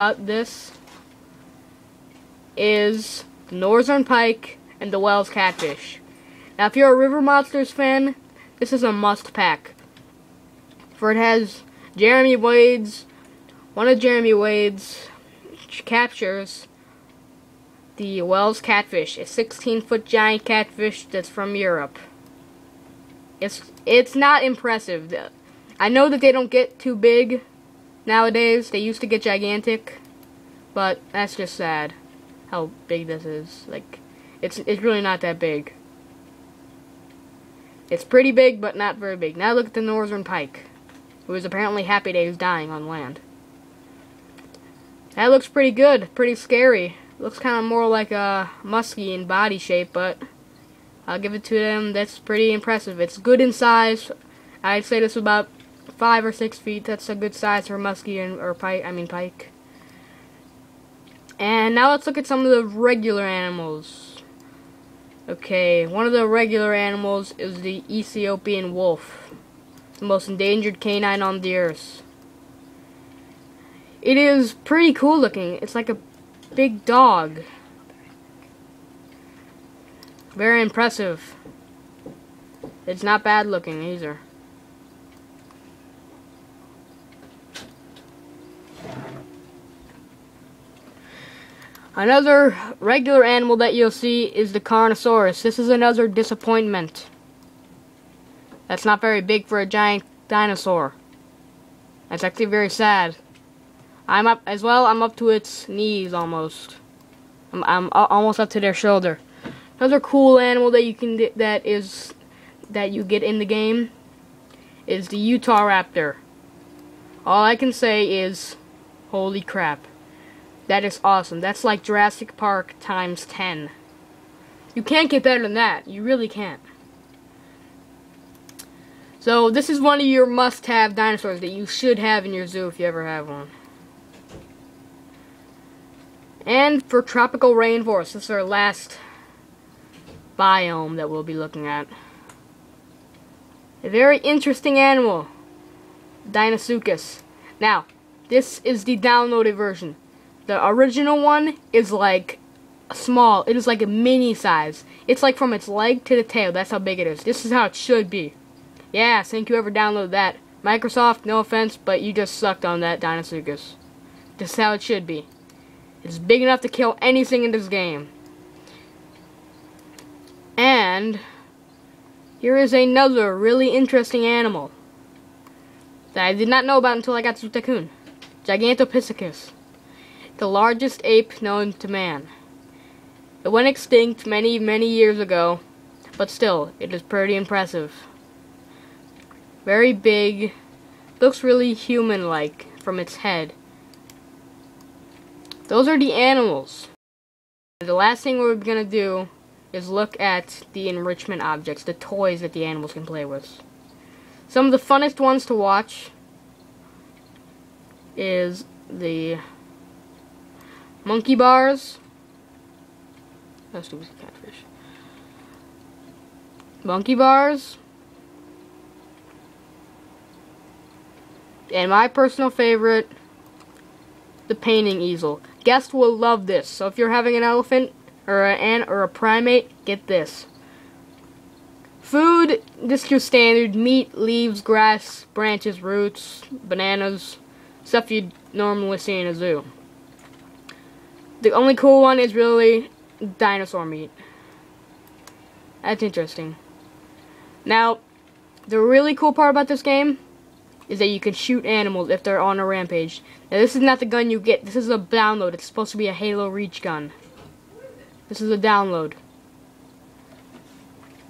Uh, this is the Northern Pike and the Wels Catfish. Now, if you're a River Monsters fan, this is a must pack. For it has Jeremy Wade's, one of Jeremy Wade's captures the Wels Catfish, a 16 foot giant catfish that's from Europe. It's, it's not impressive. I know that they don't get too big nowadays. They used to get gigantic, but that's just sad how big this is. Like, it's it's really not that big. It's pretty big, but not very big. Now look at the northern pike, who is apparently happy that he's dying on land. That looks pretty good, pretty scary. Looks kind of more like a musky in body shape, but I'll give it to them. That's pretty impressive. It's good in size. I'd say this is about five or six feet. That's a good size for muskie and or pike. I mean pike. And now let's look at some of the regular animals. Okay, one of the regular animals is the Ethiopian wolf, the most endangered canine on the earth. It is pretty cool looking. It's like a big dog. Very impressive. It's not bad looking either. Another regular animal that you'll see is the Carnotaurus. This is another disappointment. That's not very big for a giant dinosaur. That's actually very sad. I'm up as well. I'm up to its knees almost. I'm, I'm almost up to their shoulder. Another cool animal that you can that is that you get in the game is the Utah Raptor. All I can say is, holy crap. That is awesome. That's like Jurassic Park times 10. You can't get better than that. You really can't. So, this is one of your must-have dinosaurs that you should have in your zoo if you ever have one. And for tropical rainforest, this is our last biome that we'll be looking at. A very interesting animal, Deinosuchus. Now, this is the downloaded version. The original one is like small. It is like a mini size. It's like from its leg to the tail. That's how big it is. This is how it should be. Yeah, thank you ever download that. Microsoft, no offense, but you just sucked on that Deinosuchus. This is how it should be. It's big enough to kill anything in this game. And here is another really interesting animal that I did not know about until I got to Tycoon. Gigantopithecus the largest ape known to man. It went extinct many, many years ago, but still, it is pretty impressive. Very big, looks really human-like from its head. Those are the animals. The last thing we're going to do is look at the enrichment objects, the toys that the animals can play with. Some of the funnest ones to watch is the Monkey bars. That's stupid catfish. Monkey bars. And my personal favorite, the painting easel. Guests will love this. So if you're having an elephant or an ant or a primate, get this. Food, just your standard meat, leaves, grass, branches, roots, bananas, stuff you'd normally see in a zoo. The only cool one is really dinosaur meat. That's interesting. Now, the really cool part about this game is that you can shoot animals if they're on a rampage. Now, this is not the gun you get. This is a download. It's supposed to be a Halo Reach gun. This is a download.